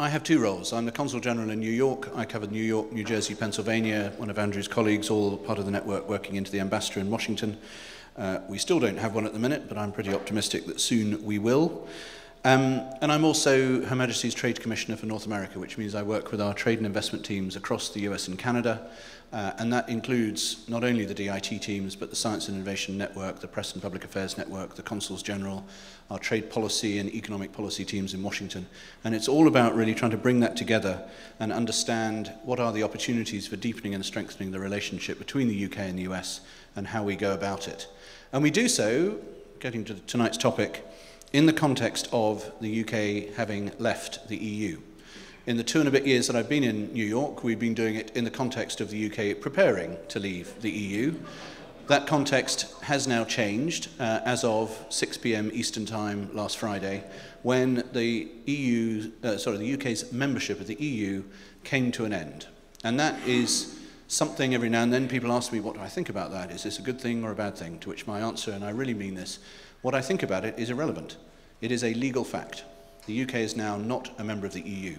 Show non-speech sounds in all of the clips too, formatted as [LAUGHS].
I have two roles. I'm the Consul General in New York. I cover New York, New Jersey, Pennsylvania, one of Andrew's colleagues, all part of the network working into the ambassador in Washington. Uh, we still don't have one at the minute, but I'm pretty optimistic that soon we will. Um, and I'm also Her Majesty's Trade Commissioner for North America, which means I work with our trade and investment teams across the US and Canada. Uh, and that includes not only the DIT teams, but the Science and Innovation Network, the Press and Public Affairs Network, the Consuls General, our trade policy and economic policy teams in Washington. And it's all about really trying to bring that together and understand what are the opportunities for deepening and strengthening the relationship between the UK and the US and how we go about it. And we do so, getting to tonight's topic, in the context of the UK having left the EU. In the two and a bit years that I've been in New York, we've been doing it in the context of the UK preparing to leave the EU. That context has now changed uh, as of 6 p.m. Eastern Time last Friday, when the EU, uh, sorry, the UK's membership of the EU came to an end. And that is something every now and then people ask me, what do I think about that? Is this a good thing or a bad thing? To which my answer, and I really mean this, what I think about it is irrelevant. It is a legal fact. The UK is now not a member of the EU.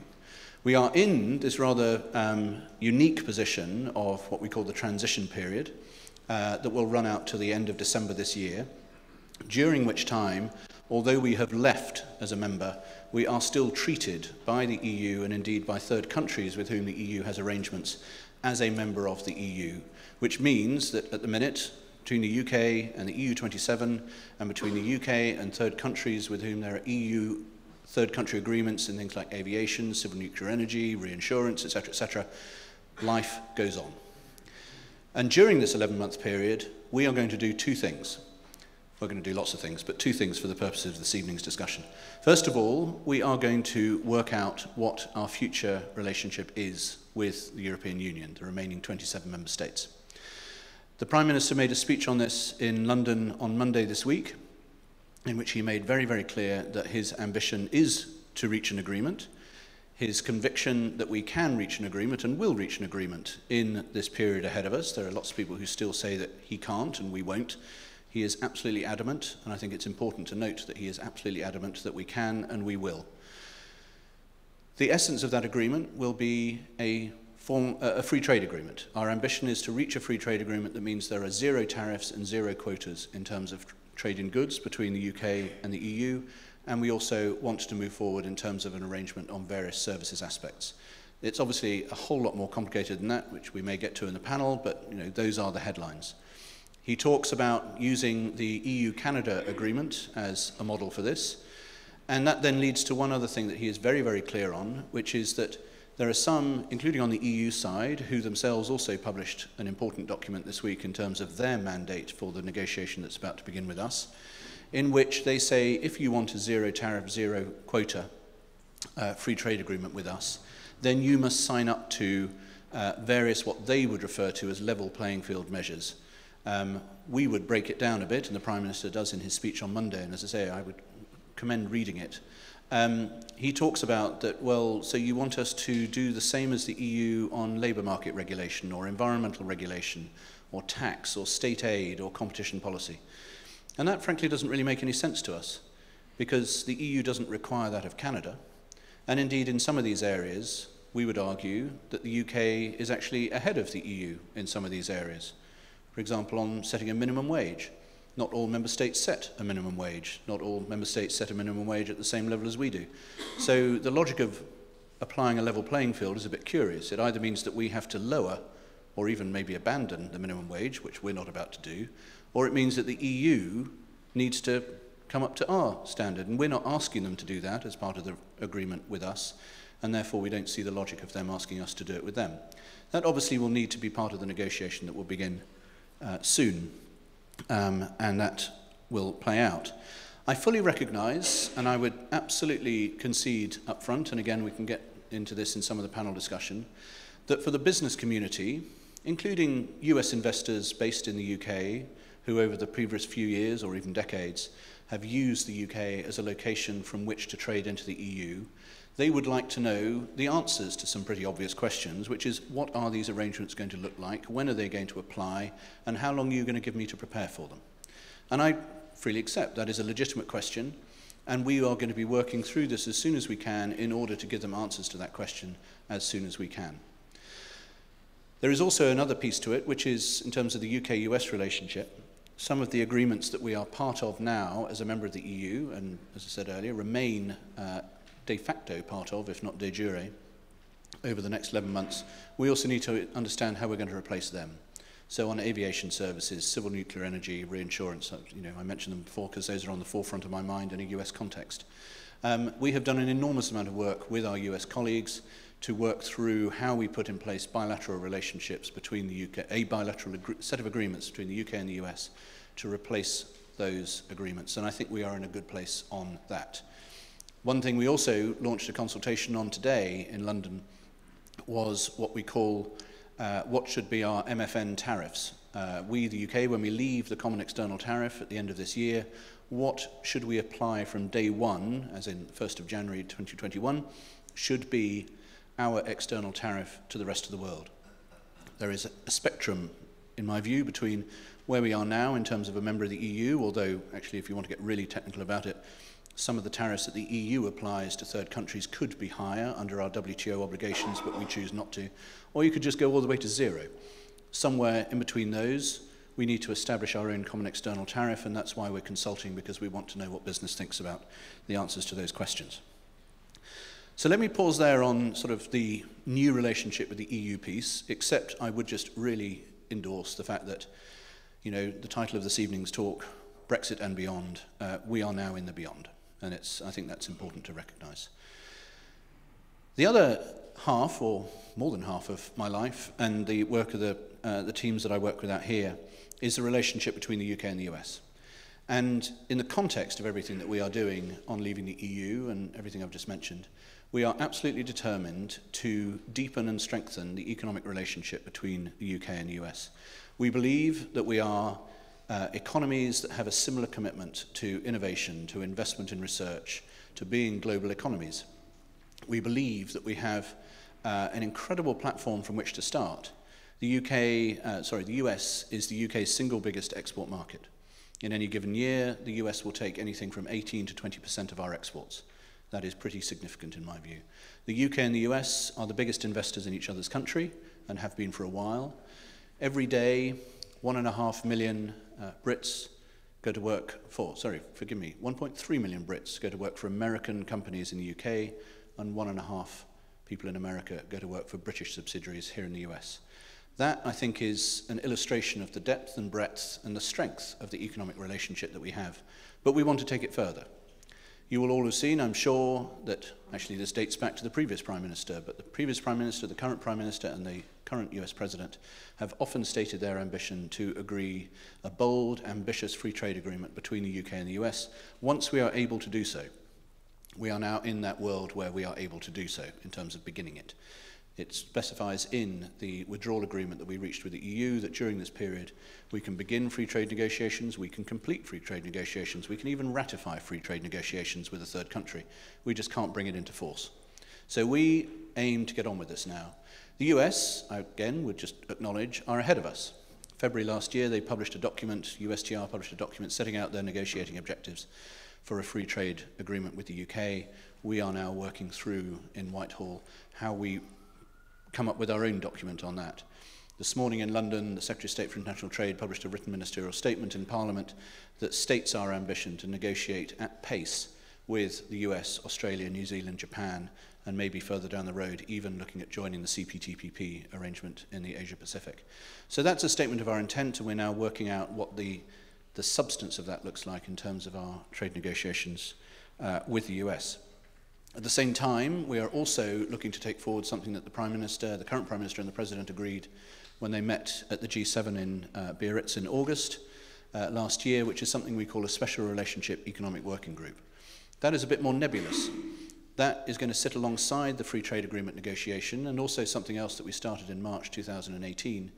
We are in this rather um, unique position of what we call the transition period uh, that will run out to the end of December this year, during which time, although we have left as a member, we are still treated by the EU and indeed by third countries with whom the EU has arrangements as a member of the EU, which means that at the minute, between the UK and the EU27, and between the UK and third countries with whom there are EU third country agreements in things like aviation, civil nuclear energy, reinsurance, etc., etc., life goes on. And during this 11 month period, we are going to do two things. We're going to do lots of things, but two things for the purposes of this evening's discussion. First of all, we are going to work out what our future relationship is with the European Union, the remaining 27 member states. The Prime Minister made a speech on this in London on Monday this week, in which he made very, very clear that his ambition is to reach an agreement, his conviction that we can reach an agreement and will reach an agreement in this period ahead of us. There are lots of people who still say that he can't and we won't. He is absolutely adamant, and I think it's important to note that he is absolutely adamant that we can and we will. The essence of that agreement will be a, form, a free trade agreement. Our ambition is to reach a free trade agreement that means there are zero tariffs and zero quotas in terms of trade in goods between the UK and the EU, and we also want to move forward in terms of an arrangement on various services aspects. It's obviously a whole lot more complicated than that, which we may get to in the panel, but you know, those are the headlines. He talks about using the EU-Canada agreement as a model for this. And that then leads to one other thing that he is very, very clear on, which is that there are some, including on the EU side, who themselves also published an important document this week in terms of their mandate for the negotiation that's about to begin with us, in which they say if you want a zero tariff, zero quota uh, free trade agreement with us, then you must sign up to uh, various what they would refer to as level playing field measures. Um, we would break it down a bit, and the Prime Minister does in his speech on Monday, and as I say, I would commend reading it. Um, he talks about that, well, so you want us to do the same as the EU on labour market regulation or environmental regulation or tax or state aid or competition policy. And that, frankly, doesn't really make any sense to us because the EU doesn't require that of Canada. And indeed, in some of these areas, we would argue that the UK is actually ahead of the EU in some of these areas. For example, on setting a minimum wage. Not all member states set a minimum wage. Not all member states set a minimum wage at the same level as we do. So the logic of applying a level playing field is a bit curious. It either means that we have to lower or even maybe abandon the minimum wage, which we're not about to do, or it means that the EU needs to come up to our standard. And we're not asking them to do that as part of the agreement with us, and therefore we don't see the logic of them asking us to do it with them. That obviously will need to be part of the negotiation that will begin uh, soon, um, and that will play out. I fully recognise, and I would absolutely concede up front, and again we can get into this in some of the panel discussion, that for the business community, including US investors based in the UK, who over the previous few years or even decades have used the UK as a location from which to trade into the EU, they would like to know the answers to some pretty obvious questions, which is what are these arrangements going to look like, when are they going to apply, and how long are you going to give me to prepare for them? And I freely accept that is a legitimate question. And we are going to be working through this as soon as we can in order to give them answers to that question as soon as we can. There is also another piece to it, which is in terms of the UK US relationship. Some of the agreements that we are part of now as a member of the EU, and as I said earlier, remain uh, de facto part of, if not de jure, over the next 11 months, we also need to understand how we're going to replace them. So on aviation services, civil nuclear energy, reinsurance, uh, you know, I mentioned them before because those are on the forefront of my mind in a US context. Um, we have done an enormous amount of work with our US colleagues to work through how we put in place bilateral relationships between the UK, a bilateral set of agreements between the UK and the US to replace those agreements. And I think we are in a good place on that. One thing we also launched a consultation on today in London was what we call uh, what should be our MFN tariffs. Uh, we, the UK, when we leave the common external tariff at the end of this year, what should we apply from day one, as in 1st of January 2021, should be our external tariff to the rest of the world. There is a spectrum, in my view, between where we are now in terms of a member of the EU, although actually if you want to get really technical about it, some of the tariffs that the EU applies to third countries could be higher under our WTO obligations, but we choose not to. Or you could just go all the way to zero. Somewhere in between those, we need to establish our own common external tariff, and that's why we're consulting, because we want to know what business thinks about the answers to those questions. So let me pause there on sort of the new relationship with the EU piece, except I would just really endorse the fact that, you know, the title of this evening's talk, Brexit and Beyond, uh, we are now in the beyond. And it's, I think that's important to recognise. The other half, or more than half of my life, and the work of the, uh, the teams that I work with out here, is the relationship between the UK and the US. And in the context of everything that we are doing on leaving the EU and everything I've just mentioned, we are absolutely determined to deepen and strengthen the economic relationship between the UK and the US. We believe that we are uh, economies that have a similar commitment to innovation, to investment in research, to being global economies. We believe that we have uh, an incredible platform from which to start. The UK, uh, sorry, the US is the UK's single biggest export market. In any given year, the US will take anything from 18 to 20% of our exports. That is pretty significant in my view. The UK and the US are the biggest investors in each other's country and have been for a while. Every day, one and a half million uh, Brits go to work for, sorry, forgive me, 1.3 million Brits go to work for American companies in the UK, and one and a half people in America go to work for British subsidiaries here in the US. That, I think, is an illustration of the depth and breadth and the strength of the economic relationship that we have. But we want to take it further. You will all have seen, I'm sure, that actually this dates back to the previous Prime Minister, but the previous Prime Minister, the current Prime Minister, and the current US President have often stated their ambition to agree a bold, ambitious free trade agreement between the UK and the US once we are able to do so. We are now in that world where we are able to do so in terms of beginning it. It specifies in the withdrawal agreement that we reached with the EU that during this period we can begin free trade negotiations, we can complete free trade negotiations, we can even ratify free trade negotiations with a third country. We just can't bring it into force. So we aim to get on with this now. The US, again, would just acknowledge, are ahead of us. February last year, they published a document, USTR published a document setting out their negotiating objectives for a free trade agreement with the UK. We are now working through in Whitehall how we come up with our own document on that. This morning in London, the Secretary of State for International Trade published a written ministerial statement in Parliament that states our ambition to negotiate at pace with the US, Australia, New Zealand, Japan, and maybe further down the road, even looking at joining the CPTPP arrangement in the Asia Pacific. So that's a statement of our intent, and we're now working out what the, the substance of that looks like in terms of our trade negotiations uh, with the US. At the same time, we are also looking to take forward something that the Prime Minister, the current Prime Minister and the President agreed when they met at the G7 in uh, Biarritz in August uh, last year, which is something we call a Special Relationship Economic Working Group. That is a bit more nebulous. That is going to sit alongside the free trade agreement negotiation and also something else that we started in March 2018,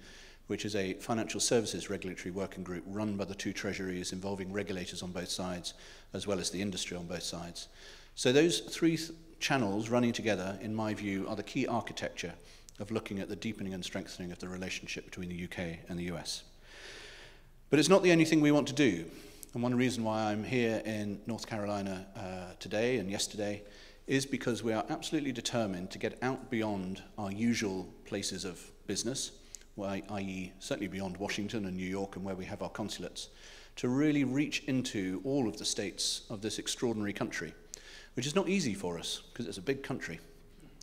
which is a financial services regulatory working group run by the two treasuries involving regulators on both sides as well as the industry on both sides. So those three th channels running together, in my view, are the key architecture of looking at the deepening and strengthening of the relationship between the UK and the US. But it's not the only thing we want to do. And one reason why I'm here in North Carolina uh, today and yesterday is because we are absolutely determined to get out beyond our usual places of business, i.e. certainly beyond Washington and New York and where we have our consulates, to really reach into all of the states of this extraordinary country, which is not easy for us because it's a big country.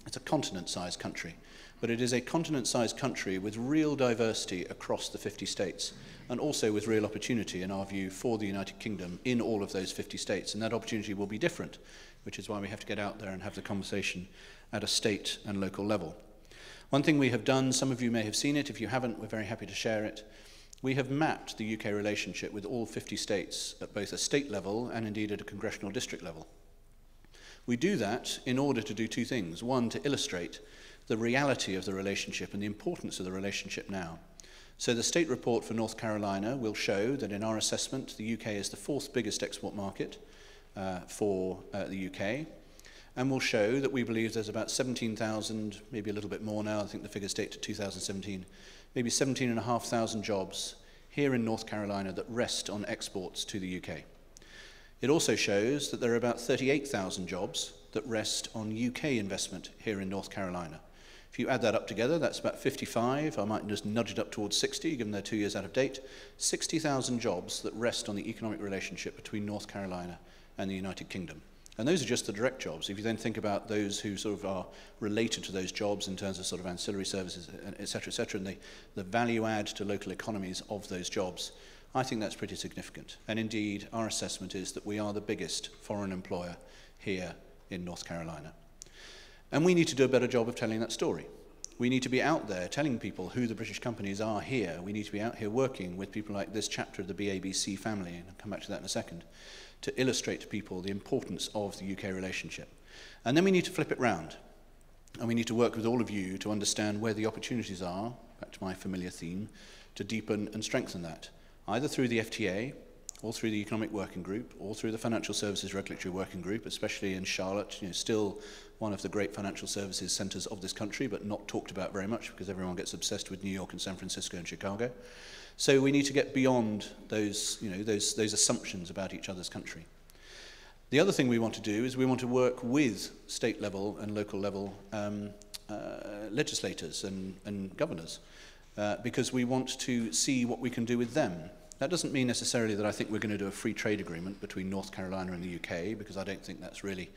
It's a continent-sized country, but it is a continent-sized country with real diversity across the 50 states and also with real opportunity, in our view, for the United Kingdom in all of those 50 states. And that opportunity will be different, which is why we have to get out there and have the conversation at a state and local level. One thing we have done, some of you may have seen it, if you haven't, we're very happy to share it. We have mapped the UK relationship with all 50 states at both a state level and indeed at a congressional district level. We do that in order to do two things. One, to illustrate the reality of the relationship and the importance of the relationship now. So the state report for North Carolina will show that in our assessment, the UK is the fourth biggest export market uh, for uh, the UK. And will show that we believe there's about 17,000, maybe a little bit more now, I think the figures date to 2017, maybe 17,500 jobs here in North Carolina that rest on exports to the UK. It also shows that there are about 38,000 jobs that rest on UK investment here in North Carolina. If you add that up together, that's about 55. I might just nudge it up towards 60, given they're two years out of date. 60,000 jobs that rest on the economic relationship between North Carolina and the United Kingdom. And those are just the direct jobs. If you then think about those who sort of are related to those jobs in terms of sort of ancillary services, et cetera, et cetera, and the, the value add to local economies of those jobs, I think that's pretty significant. And indeed, our assessment is that we are the biggest foreign employer here in North Carolina. And we need to do a better job of telling that story. We need to be out there telling people who the British companies are here. We need to be out here working with people like this chapter of the BABC family, and I'll come back to that in a second, to illustrate to people the importance of the UK relationship. And then we need to flip it round. And we need to work with all of you to understand where the opportunities are, back to my familiar theme, to deepen and strengthen that, either through the FTA, or through the Economic Working Group, or through the Financial Services Regulatory Working Group, especially in Charlotte, you know, still one of the great financial services centers of this country, but not talked about very much because everyone gets obsessed with New York and San Francisco and Chicago. So we need to get beyond those, you know, those, those assumptions about each other's country. The other thing we want to do is we want to work with state level and local level um, uh, legislators and, and governors uh, because we want to see what we can do with them. That doesn't mean necessarily that I think we're going to do a free trade agreement between North Carolina and the UK because I don't think that's really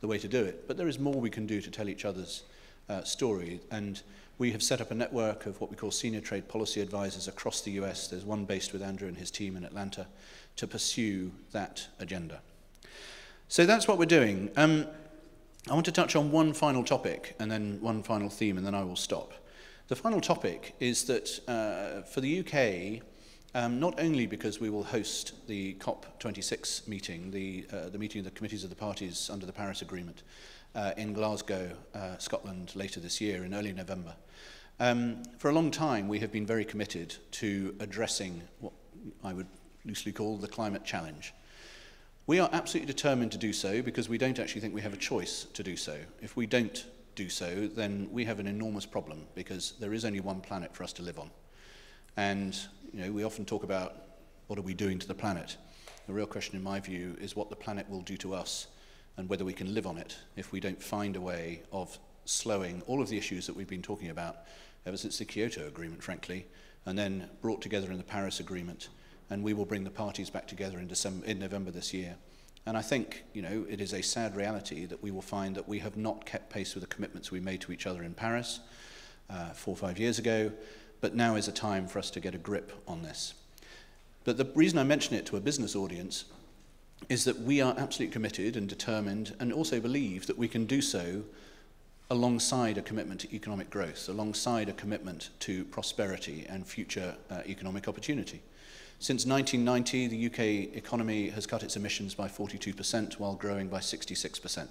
the way to do it. But there is more we can do to tell each other's uh, story. And we have set up a network of what we call senior trade policy advisors across the US. There's one based with Andrew and his team in Atlanta to pursue that agenda. So that's what we're doing. Um, I want to touch on one final topic and then one final theme, and then I will stop. The final topic is that uh, for the UK, Um, not only because we will host the COP26 meeting, the, uh, the meeting of the committees of the parties under the Paris Agreement uh, in Glasgow, uh, Scotland later this year in early November. Um, for a long time we have been very committed to addressing what I would loosely call the climate challenge. We are absolutely determined to do so because we don't actually think we have a choice to do so. If we don't do so, then we have an enormous problem because there is only one planet for us to live on. And you know, we often talk about what are we doing to the planet. The real question, in my view, is what the planet will do to us and whether we can live on it if we don't find a way of slowing all of the issues that we've been talking about ever since the Kyoto Agreement, frankly, and then brought together in the Paris Agreement. And we will bring the parties back together in, December, in November this year. And I think, you know, it is a sad reality that we will find that we have not kept pace with the commitments we made to each other in Paris uh, four or five years ago, but now is a time for us to get a grip on this. But the reason I mention it to a business audience is that we are absolutely committed and determined and also believe that we can do so alongside a commitment to economic growth, alongside a commitment to prosperity and future uh, economic opportunity. Since 1990, the UK economy has cut its emissions by 42% while growing by 66%.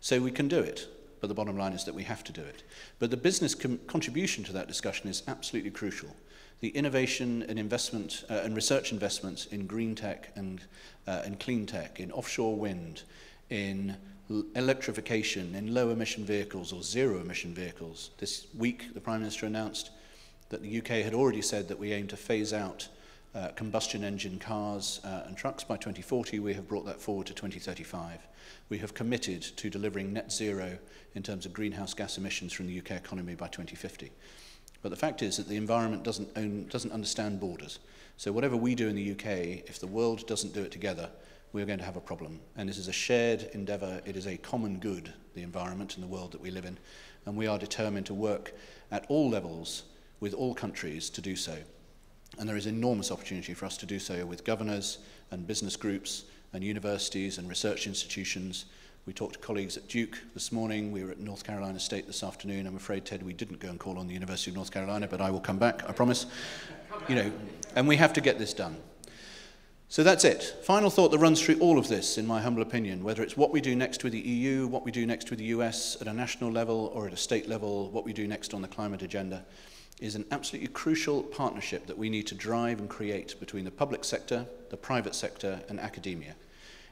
So we can do it but the bottom line is that we have to do it. But the business contribution to that discussion is absolutely crucial. The innovation and investment uh, and research investments in green tech and, uh, and clean tech, in offshore wind, in electrification, in low emission vehicles or zero emission vehicles. This week, the Prime Minister announced that the UK had already said that we aim to phase out uh, combustion engine cars uh, and trucks by 2040. We have brought that forward to 2035. We have committed to delivering net zero in terms of greenhouse gas emissions from the UK economy by 2050. But the fact is that the environment doesn't, own, doesn't understand borders. So whatever we do in the UK, if the world doesn't do it together, we're going to have a problem. And this is a shared endeavour. It is a common good, the environment and the world that we live in. And we are determined to work at all levels with all countries to do so. And there is enormous opportunity for us to do so with governors and business groups and universities and research institutions. We talked to colleagues at Duke this morning. We were at North Carolina State this afternoon. I'm afraid, Ted, we didn't go and call on the University of North Carolina, but I will come back, I promise. You know, and we have to get this done. So that's it. Final thought that runs through all of this, in my humble opinion, whether it's what we do next with the EU, what we do next with the US at a national level or at a state level, what we do next on the climate agenda, is an absolutely crucial partnership that we need to drive and create between the public sector, the private sector, and academia.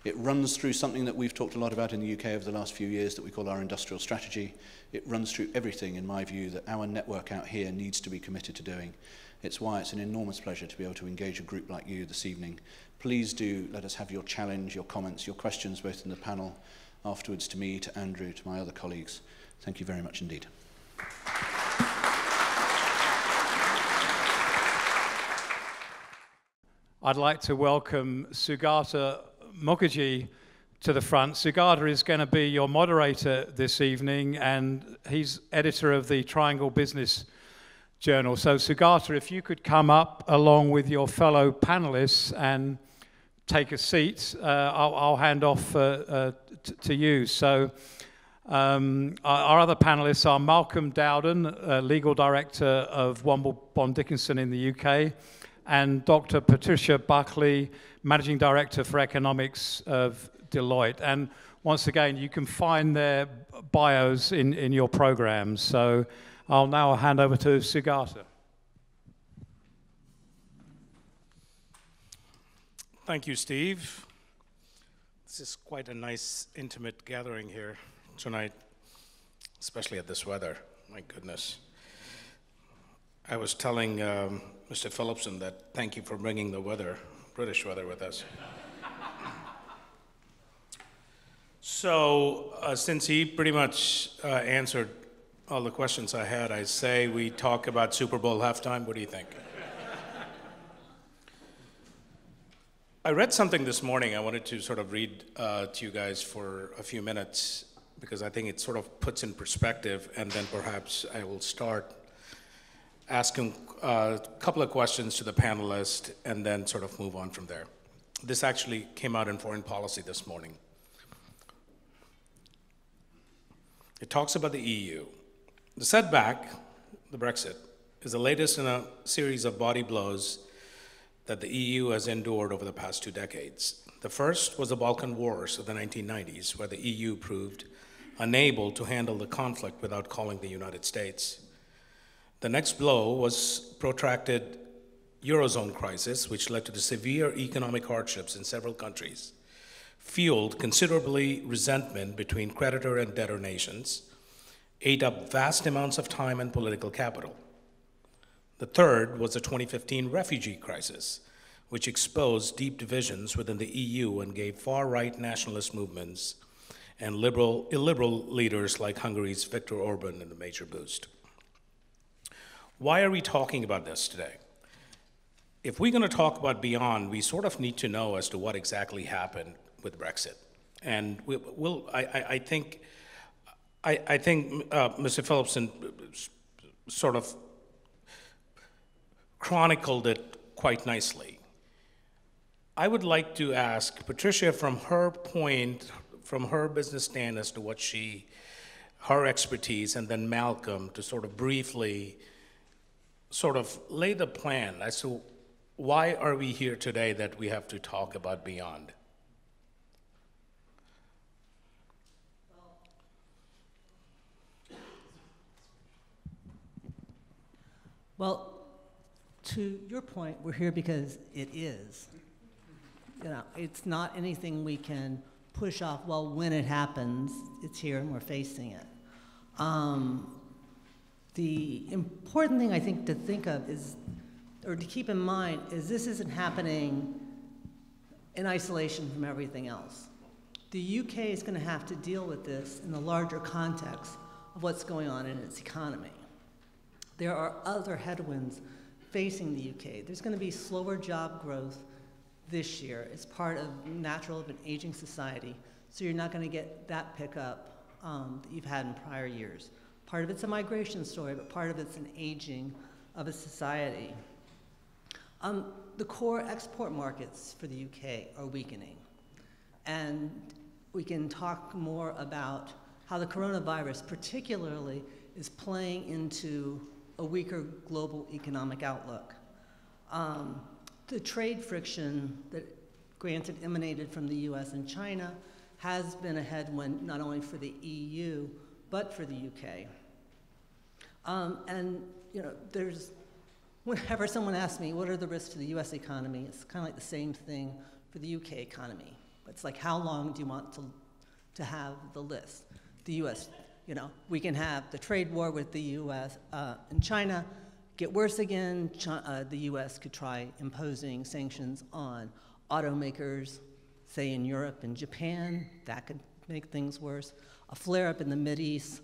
It runs through something that we've talked a lot about in the UK over the last few years that we call our industrial strategy. It runs through everything, in my view, that our network out here needs to be committed to doing. It's why it's an enormous pleasure to be able to engage a group like you this evening. Please do let us have your challenge, your comments, your questions, both in the panel, afterwards to me, to Andrew, to my other colleagues. Thank you very much indeed. I'd like to welcome Sugata Mukherjee to the front. Sugata is going to be your moderator this evening, and he's editor of the Triangle Business Journal. So, Sugata, if you could come up along with your fellow panelists and take a seat, uh, I'll, I'll, hand off uh, uh, to you. So, um, our, other panelists are Malcolm Dowden, uh, legal director of Womble Bond Dickinson in the UK and Dr. Patricia Buckley, Managing Director for Economics of Deloitte. And once again, you can find their bios in, in your programs. So I'll now hand over to Sugata. Thank you, Steve. This is quite a nice, intimate gathering here tonight, especially at this weather. My goodness. I was telling um, Mr. Phillipson that thank you for bringing the weather, British weather, with us. so, uh, since he pretty much uh, answered all the questions I had, I say we talk about Super Bowl halftime. What do you think? I read something this morning I wanted to sort of read uh, to you guys for a few minutes because I think it sort of puts in perspective, and then perhaps I will start asking a uh, couple of questions to the panelists and then sort of move on from there. This actually came out in Foreign Policy this morning. It talks about the EU. The setback, the Brexit, is the latest in a series of body blows that the EU has endured over the past two decades. The first was the Balkan Wars of the 1990s, where the EU proved unable to handle the conflict without calling the United States. The next blow was protracted Eurozone crisis, which led to the severe economic hardships in several countries, fueled considerably resentment between creditor and debtor nations, ate up vast amounts of time and political capital. The third was the 2015 refugee crisis, which exposed deep divisions within the EU and gave far-right nationalist movements and liberal, illiberal leaders like Hungary's Viktor Orban a major boost. Why are we talking about this today? If we're going to talk about beyond, we sort of need to know as to what exactly happened with Brexit. And we, will I, I, think, I, I think uh, Mr. Phillipson sort of chronicled it quite nicely. I would like to ask Patricia from her point, from her business stand as to what she, her expertise, and then Malcolm to sort of briefly sort of lay the plan as to why are we here today that we have to talk about beyond? Well, to your point, we're here because it is. You know, it's not anything we can push off. Well, when it happens, it's here and we're facing it. Um, the important thing I think to think of is or to keep in mind is this isn't happening in isolation from everything else. The UK is going to have to deal with this in the larger context of what's going on in its economy. There are other headwinds facing the UK. There's going to be slower job growth this year. It's part of natural of an aging society, so you're not going to get that pickup um, that you've had in prior years. Part of it's a migration story, but part of it's an aging of a society. Um, the core export markets for the UK are weakening. And we can talk more about how the coronavirus, particularly, is playing into a weaker global economic outlook. Um, the trade friction that, granted, emanated from the US and China has been a headwind not only for the EU, but for the UK. Um, and, you know, there's, whenever someone asks me, what are the risks to the US economy, it's kind of like the same thing for the UK economy. It's like, how long do you want to, to have the list? The US, you know, we can have the trade war with the US uh, and China get worse again. Uh, the US could try imposing sanctions on automakers, say in Europe and Japan, that could make things worse. A flare up in the East,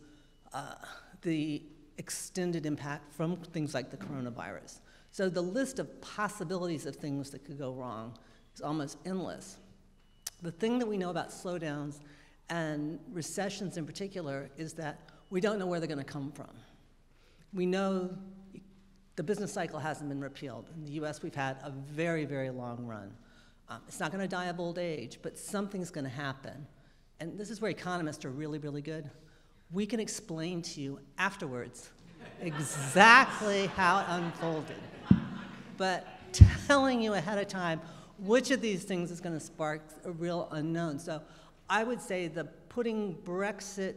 uh, the extended impact from things like the coronavirus. So the list of possibilities of things that could go wrong is almost endless. The thing that we know about slowdowns and recessions in particular is that we don't know where they're going to come from. We know the business cycle hasn't been repealed. In the US, we've had a very, very long run. Um, it's not going to die of old age, but something's going to happen. And this is where economists are really, really good we can explain to you afterwards exactly how it unfolded. But telling you ahead of time which of these things is going to spark a real unknown. So I would say the putting Brexit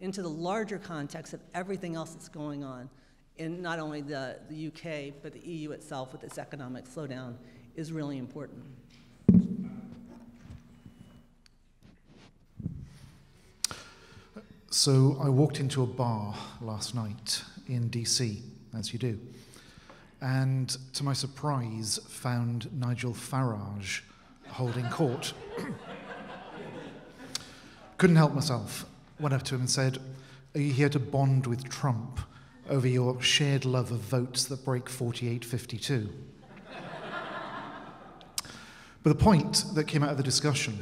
into the larger context of everything else that's going on in not only the, the UK, but the EU itself with its economic slowdown is really important. So I walked into a bar last night in DC, as you do, and to my surprise, found Nigel Farage holding court. [CLEARS THROAT] Couldn't help myself. Went up to him and said, Are you here to bond with Trump over your shared love of votes that break 4852? but the point that came out of the discussion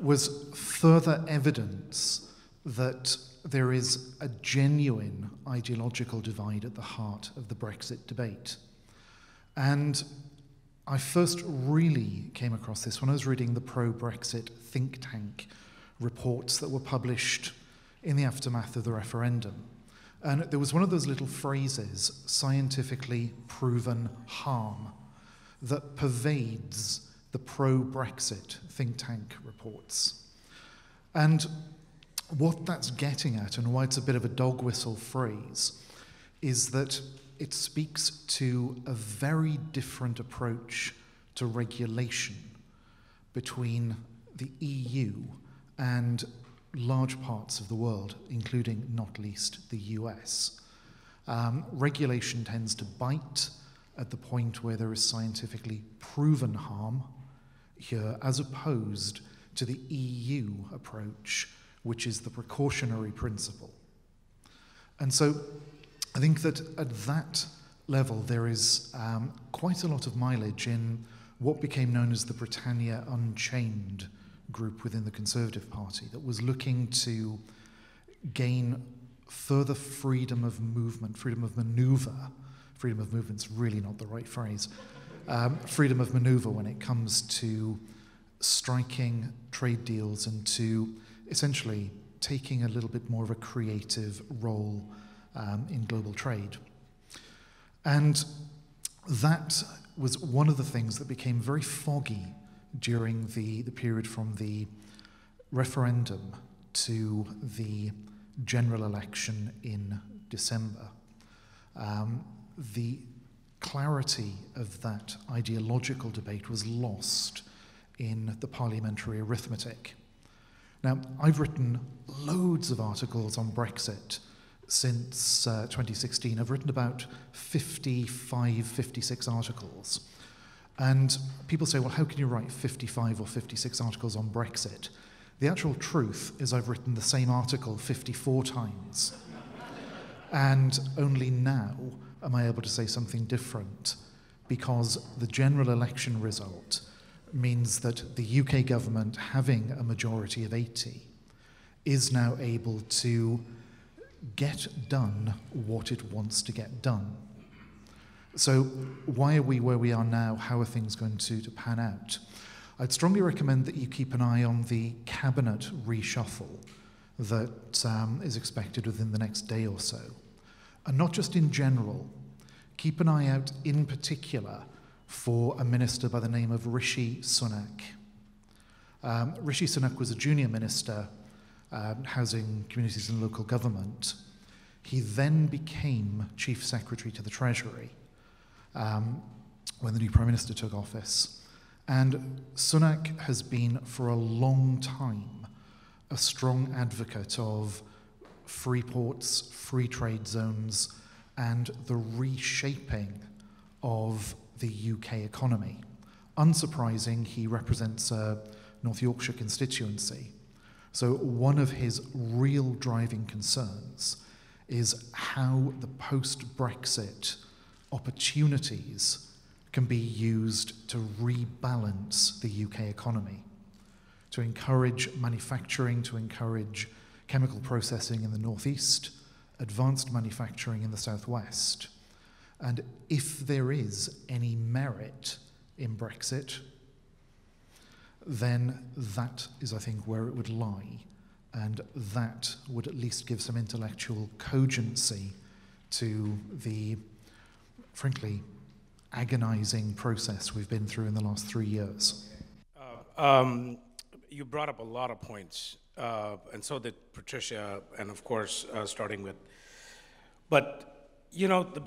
was further evidence that there is a genuine ideological divide at the heart of the Brexit debate. And I first really came across this when I was reading the pro Brexit think tank reports that were published in the aftermath of the referendum. And there was one of those little phrases, scientifically proven harm, that pervades the pro Brexit think tank reports. And what that's getting at, and why it's a bit of a dog whistle phrase, is that it speaks to a very different approach to regulation between the EU and large parts of the world, including not least the US. Um, regulation tends to bite at the point where there is scientifically proven harm here, as opposed to the EU approach which is the precautionary principle. And so I think that at that level, there is um, quite a lot of mileage in what became known as the Britannia Unchained group within the Conservative Party that was looking to gain further freedom of movement, freedom of maneuver. Freedom of movement's really not the right phrase. Um, freedom of maneuver when it comes to striking trade deals and to essentially taking a little bit more of a creative role um, in global trade. And that was one of the things that became very foggy during the, the period from the referendum to the general election in December. Um, the clarity of that ideological debate was lost in the parliamentary arithmetic. Now, I've written loads of articles on Brexit since uh, 2016. I've written about 55, 56 articles. And people say, well, how can you write 55 or 56 articles on Brexit? The actual truth is, I've written the same article 54 times. and only now am I able to say something different because the general election result means that the UK government, having a majority of 80, is now able to get done what it wants to get done. So, why are we where we are now? How are things going to, to pan out? I'd strongly recommend that you keep an eye on the cabinet reshuffle that um, is expected within the next day or so. And not just in general, keep an eye out in particular for a minister by the name of Rishi Sunak. Um, Rishi Sunak was a junior minister, um, housing, communities, and local government. He then became chief secretary to the Treasury um, when the new Prime Minister took office. And Sunak has been for a long time a strong advocate of free ports, free trade zones, and the reshaping of the UK economy. Unsurprising, he represents a North Yorkshire constituency. So, one of his real driving concerns is how the post Brexit opportunities can be used to rebalance the UK economy, to encourage manufacturing, to encourage chemical processing in the northeast, advanced manufacturing in the southwest. And if there is any merit in Brexit, then that is, I think, where it would lie. And that would at least give some intellectual cogency to the frankly, agonizing process we've been through in the last three years? Uh, um, you brought up a lot of points, uh, and so did Patricia, and of course, uh, starting with. But, you know, the,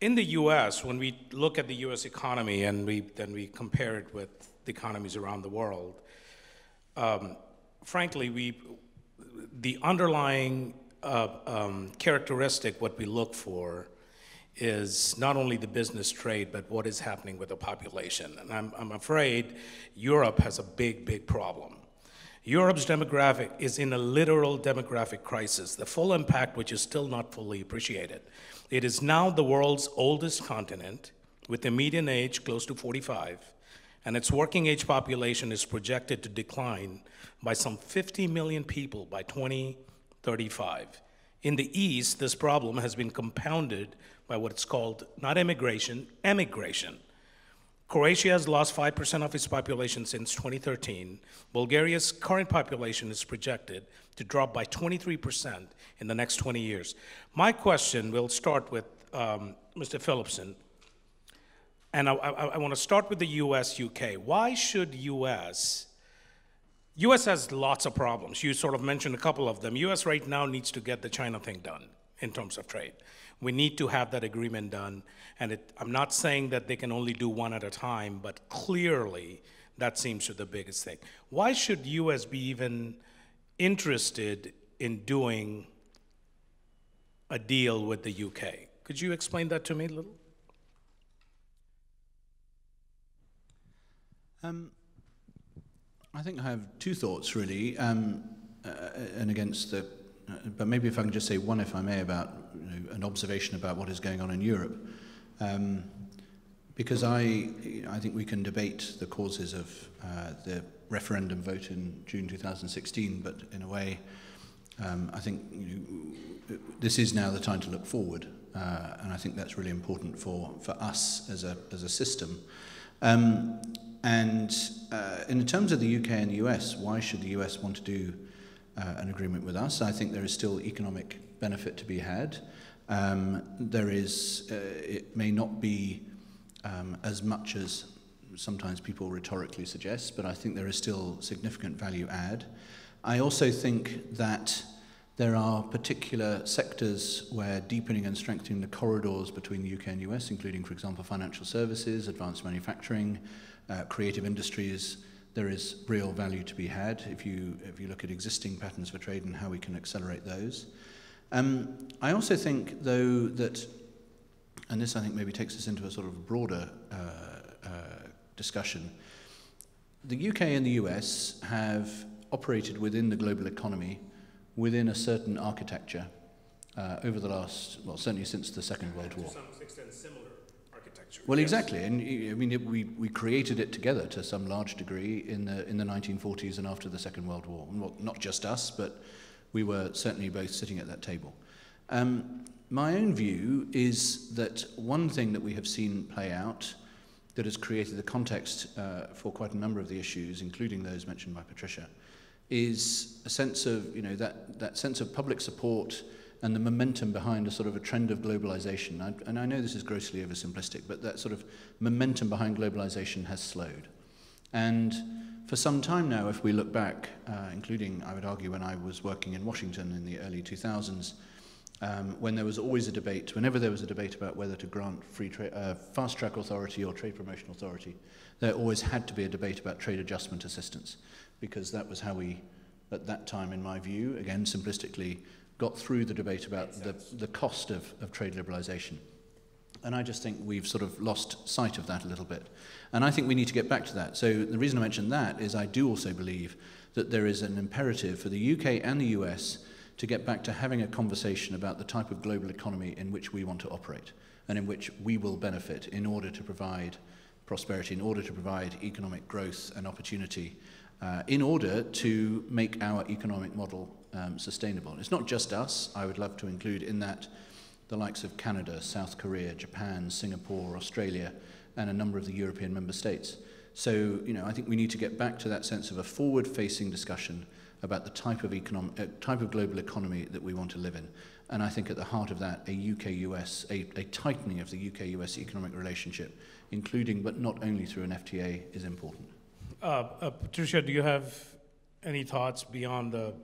in the US, when we look at the US economy and we, then we compare it with the economies around the world, um, frankly, we, the underlying uh, um, characteristic, what we look for, is not only the business trade, but what is happening with the population. And I'm, I'm afraid Europe has a big, big problem. Europe's demographic is in a literal demographic crisis, the full impact which is still not fully appreciated. It is now the world's oldest continent, with a median age close to 45, and its working age population is projected to decline by some 50 million people by 2035. In the East, this problem has been compounded by what's called not immigration, emigration. Croatia has lost 5% of its population since 2013. Bulgaria's current population is projected to drop by 23% in the next 20 years. My question will start with um, Mr. Phillipson. And I, I, I want to start with the US UK. Why should US US has lots of problems. You sort of mentioned a couple of them. US right now needs to get the China thing done in terms of trade. We need to have that agreement done. And it, I'm not saying that they can only do one at a time, but clearly that seems to be the biggest thing. Why should US be even interested in doing a deal with the UK? Could you explain that to me a little? Um, I think I have two thoughts really, um, uh, and against the, uh, but maybe if I can just say one, if I may, about know, an observation about what is going on in Europe, um, because I, I think we can debate the causes of uh, the referendum vote in June 2016, but in a way, um, I think you know, this is now the time to look forward, uh, and I think that's really important for, for us as a, as a system. Um, and uh, in terms of the UK and the US, why should the US want to do uh, an agreement with us? I think there is still economic benefit to be had. Um, there is, uh, it may not be um, as much as sometimes people rhetorically suggest, but I think there is still significant value add. I also think that there are particular sectors where deepening and strengthening the corridors between the UK and US, including, for example, financial services, advanced manufacturing, uh, creative industries, there is real value to be had if you, if you look at existing patterns for trade and how we can accelerate those. Um, I also think, though, that, and this I think maybe takes us into a sort of broader uh, uh, discussion, the UK and the US have operated within the global economy within a certain architecture uh, over the last, well, certainly since the Second World War. To some extent, similar architecture. Well, yes. exactly, and I mean, it, we, we created it together to some large degree in the in the 1940s and after the Second World War. Well, not just us, but we were certainly both sitting at that table. Um, my own view is that one thing that we have seen play out that has created the context uh, for quite a number of the issues, including those mentioned by Patricia, is a sense of, you know, that, that sense of public support and the momentum behind a sort of a trend of globalization. I, and I know this is grossly oversimplistic, but that sort of momentum behind globalization has slowed. And for some time now, if we look back, uh, including, I would argue, when I was working in Washington in the early 2000s, um, when there was always a debate, whenever there was a debate about whether to grant free uh, fast track authority or trade promotion authority, there always had to be a debate about trade adjustment assistance, because that was how we, at that time, in my view, again simplistically, got through the debate about the, the cost of, of trade liberalisation. And I just think we've sort of lost sight of that a little bit. And I think we need to get back to that. So the reason I mention that is I do also believe that there is an imperative for the UK and the US to get back to having a conversation about the type of global economy in which we want to operate and in which we will benefit in order to provide prosperity, in order to provide economic growth and opportunity, uh, in order to make our economic model um, sustainable. It's not just us. I would love to include in that the likes of Canada, South Korea, Japan, Singapore, Australia, and a number of the European member states. So, you know, I think we need to get back to that sense of a forward-facing discussion about the type of, economic, uh, type of global economy that we want to live in. And I think at the heart of that, a UK-US, a, a tightening of the UK-US economic relationship, including but not only through an FTA, is important. Uh, uh, Patricia, do you have any thoughts beyond the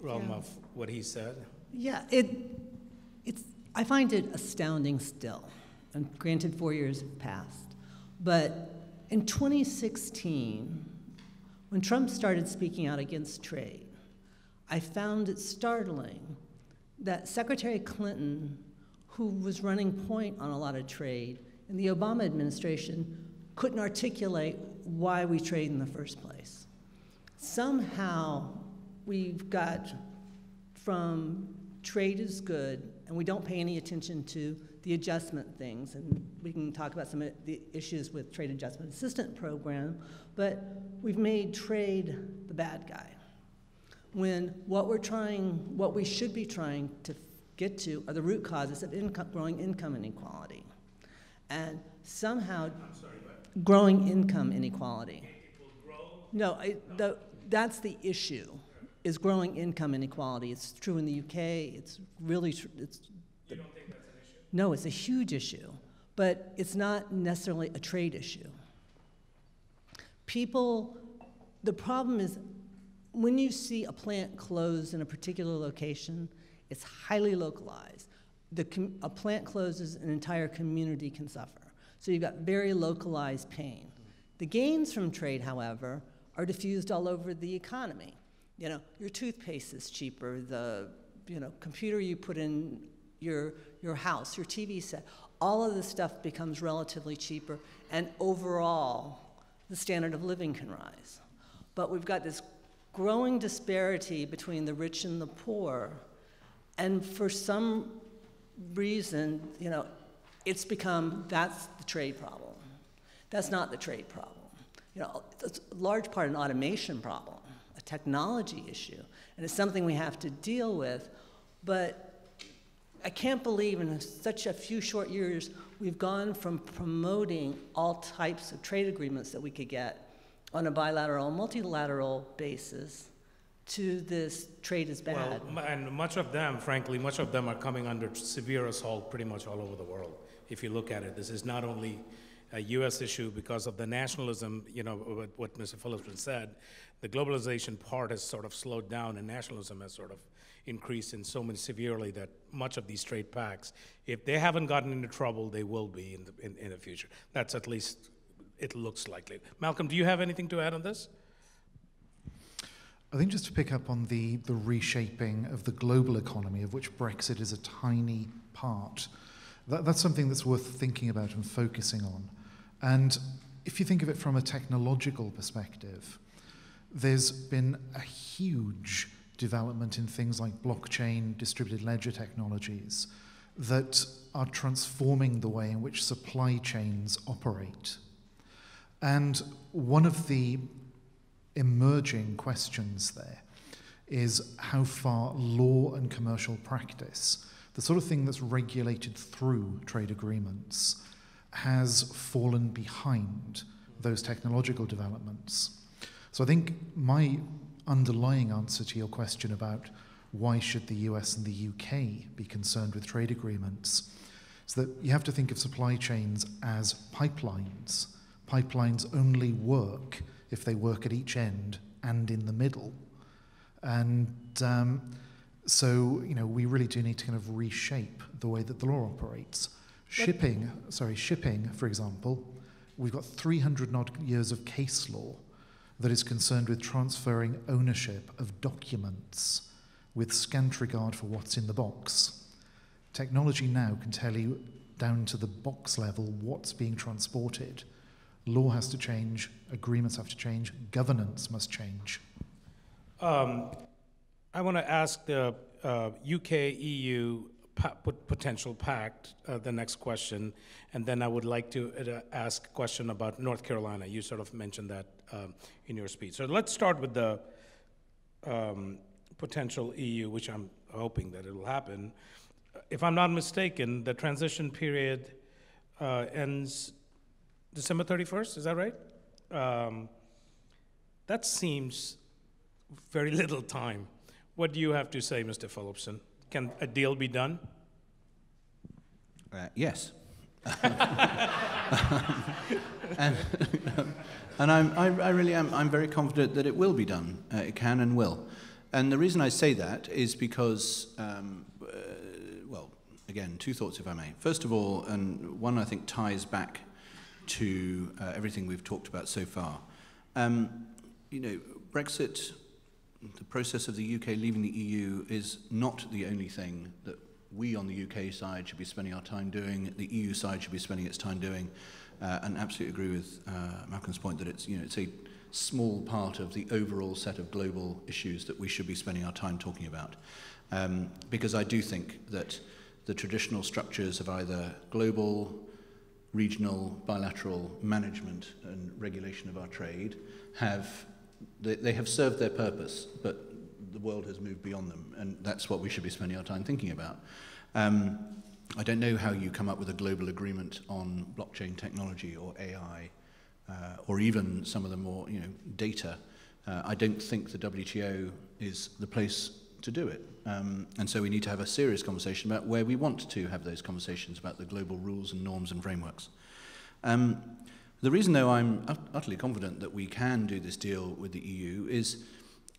realm Yeah. of what he said? Yeah, it, it's, I find it astounding still. And granted, four years have passed. But in 2016, when Trump started speaking out against trade, I found it startling that Secretary Clinton, who was running point on a lot of trade, in the Obama administration couldn't articulate why we trade in the first place. Somehow, we've got from trade is good, and we don't pay any attention to the adjustment things, and we can talk about some of the issues with trade adjustment assistant program, but we've made trade the bad guy. When what we're trying, what we should be trying to get to are the root causes of income, growing income inequality. And somehow, growing income inequality. No, I, the, that's the issue, is growing income inequality. It's true in the UK. It's really tr- it's. You don't think that's an issue? No, it's a huge issue, but it's not necessarily a trade issue. People, the problem is when you see a plant close in a particular location, it's highly localized. The a plant closes, an entire community can suffer. So you've got very localized pain. The gains from trade, however, are diffused all over the economy. You know, your toothpaste is cheaper, the you know, computer you put in your, your house, your TV set, all of this stuff becomes relatively cheaper, and overall, the standard of living can rise. But we've got this growing disparity between the rich and the poor, and for some reason, you know, it's become that's the trade problem. That's not the trade problem. You know, it's a large part an automation problem, technology issue, and it's something we have to deal with. But I can't believe in such a few short years we've gone from promoting all types of trade agreements that we could get on a bilateral, multilateral basis to this trade is bad. Well, and much of them, frankly, much of them are coming under severe assault pretty much all over the world. If you look at it, this is not only a U.S. issue because of the nationalism, you know, what, what Mr. Phillipson said. The globalization part has sort of slowed down, and nationalism has sort of increased in so many severely that much of these trade pacts, if they haven't gotten into trouble, they will be in the, in, in the future. That's at least it looks likely. Malcolm, do you have anything to add on this? I think just to pick up on the, the reshaping of the global economy, of which Brexit is a tiny part, that, that's something that's worth thinking about and focusing on. And if you think of it from a technological perspective, there's been a huge development in things like blockchain, distributed ledger technologies that are transforming the way in which supply chains operate. And one of the emerging questions there is how far law and commercial practice, the sort of thing that's regulated through trade agreements, has fallen behind those technological developments. So I think my underlying answer to your question about why should the US and the UK be concerned with trade agreements is that you have to think of supply chains as pipelines. Pipelines only work if they work at each end and in the middle. And um, so, you know, we really do need to kind of reshape the way that the law operates. Shipping, sorry, shipping, for example, we've got 300 odd years of case law that is concerned with transferring ownership of documents with scant regard for what's in the box. Technology now can tell you down to the box level what's being transported. Law has to change, agreements have to change, governance must change. Um, I want to ask the uh, UK EU potential pact uh, the next question, and then I would like to uh, ask a question about North Carolina. You sort of mentioned that um, in your speech. So let's start with the um, potential EU, which I'm hoping that it will happen. If I'm not mistaken, the transition period uh, ends December 31st, is that right? Um, that seems very [LAUGHS] little time. What do you have to say, Mr. Phillipson? Can a deal be done? Uh, yes. [LAUGHS] and, [LAUGHS] and I, I, really am, I'm very confident that it will be done. Uh, it can and will. And the reason I say that is because, um, uh, well, again, two thoughts, if I may. First of all, and one I think ties back to uh, everything we've talked about so far. Um, you know, Brexit, the process of the UK leaving the EU, is not the only thing that we on the UK side should be spending our time doing, the EU side should be spending its time doing, uh, and absolutely agree with uh, Malcolm's point that it's, you know, it's a small part of the overall set of global issues that we should be spending our time talking about. Um, because I do think that the traditional structures of either global regional bilateral management and regulation of our trade have they, they have served their purpose, but the world has moved beyond them, and that's what we should be spending our time thinking about. Um, I don't know how you come up with a global agreement on blockchain technology or AI, uh, or even some of the more you know data. Uh, I don't think the WTO is the place to do it. Um, and so we need to have a serious conversation about where we want to have those conversations about the global rules and norms and frameworks. Um, the reason, though, I'm utterly confident that we can do this deal with the EU is,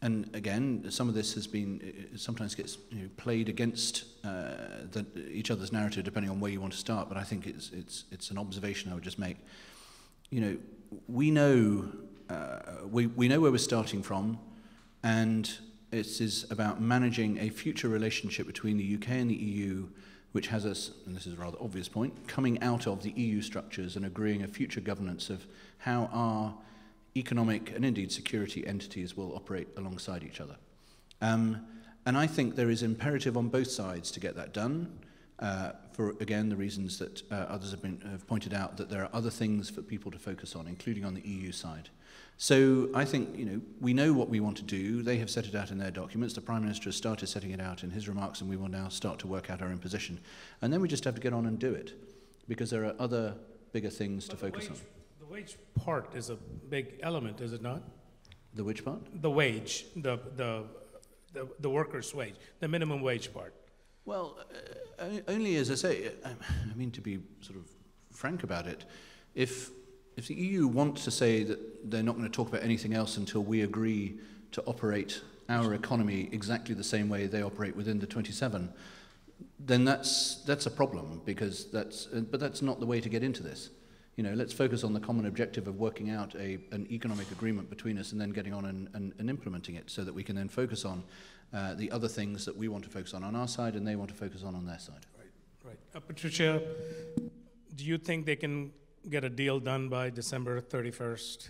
and again, some of this has been, sometimes gets you know, played against uh, the, each other's narrative depending on where you want to start, but I think it's, it's, it's an observation I would just make. You know, we know, uh, we, we know where we're starting from, and it is about managing a future relationship between the UK and the EU, which has us, and this is a rather obvious point, coming out of the EU structures and agreeing a future governance of how our economic and indeed security entities will operate alongside each other. Um, and I think there is imperative on both sides to get that done. Uh, for again the reasons that uh, others have, been, have pointed out that there are other things for people to focus on, including on the EU side. So I think, you know, we know what we want to do. They have set it out in their documents. The Prime Minister has started setting it out in his remarks, and we will now start to work out our own position. And then we just have to get on and do it, because there are other bigger things but to focus on. The wage part is a big element, is it not? The which part? The wage, the, the, the, the worker's wage, the minimum wage part. Well, uh, only as I say, I mean, to be sort of frank about it, if if the EU wants to say that they're not going to talk about anything else until we agree to operate our economy exactly the same way they operate within the 27, then that's, that's a problem because that's, uh, but that's not the way to get into this. You know, let's focus on the common objective of working out a, an economic agreement between us and then getting on and, and, and implementing it so that we can then focus on uh, the other things that we want to focus on on our side and they want to focus on on their side. Right, right. Uh, Patricia, do you think they can get a deal done by December 31st,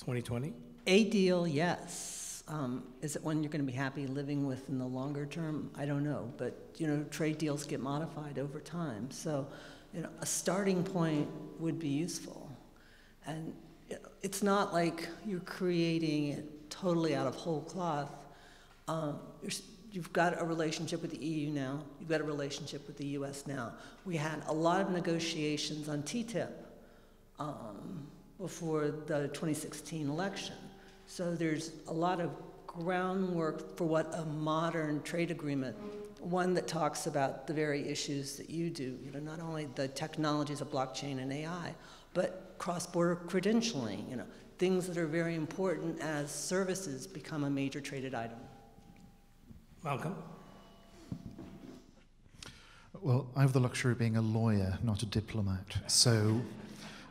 2020? A deal, yes. Um, is it one you're going to be happy living with in the longer term? I don't know. But, you know, trade deals get modified over time. So, you know, a starting point would be useful. And it's not like you're creating it totally out of whole cloth. Um, you've got a relationship with the EU now. You've got a relationship with the US now. We had a lot of negotiations on TTIP um, before the 2016 election. So there's a lot of groundwork for what a modern trade agreement, one that talks about the very issues that you do, you know, not only the technologies of blockchain and AI, but cross-border credentialing, you know, things that are very important as services become a major traded item. Malcolm? Well, I have the luxury of being a lawyer, not a diplomat. So,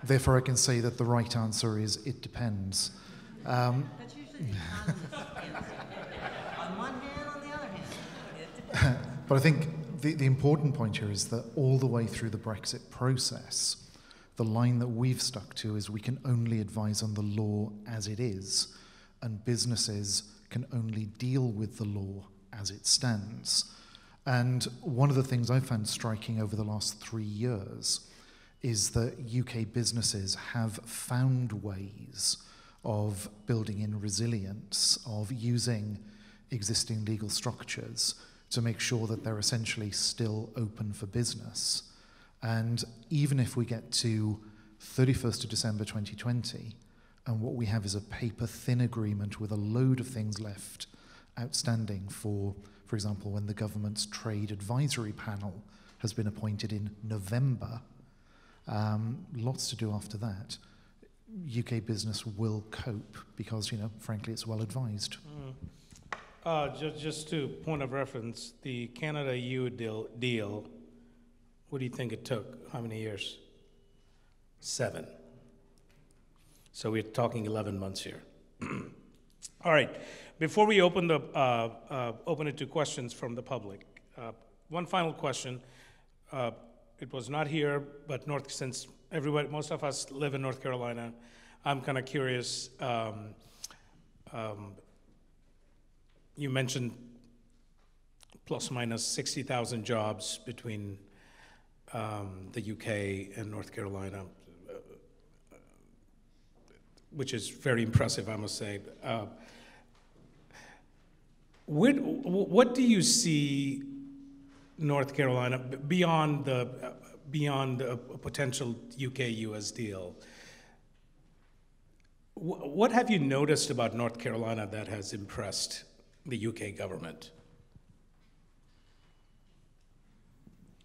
therefore, I can say that the right answer is it depends. Um, That's usually the on one hand, on the other hand. But I think the, the important point here is that all the way through the Brexit process, the line that we've stuck to is we can only advise on the law as it is, and businesses can only deal with the law as it stands. And one of the things I've found striking over the last three years is that UK businesses have found ways of building in resilience, of using existing legal structures to make sure that they're essentially still open for business. And even if we get to 31st of December 2020, and what we have is a paper thin agreement with a load of things left outstanding for, for example, when the government's trade advisory panel has been appointed in November. Um, lots to do after that. UK business will cope because, you know, frankly, it's well advised. Mm. Uh, just, just to point of reference, the Canada EU deal, deal, what do you think it took? How many years? Seven. So we're talking 11 months here. [CLEARS THROAT] All right. Before we open, the, uh, uh, open it to questions from the public, uh, one final question. Uh, it was not here, but North, since everybody, most of us live in North Carolina, I'm kind of curious. Um, um, you mentioned plus minus 60,000 jobs between um, the UK and North Carolina, which is very impressive, I must say. Uh, what, what do you see North Carolina beyond the beyond a potential UK-US deal? What have you noticed about North Carolina that has impressed the UK government?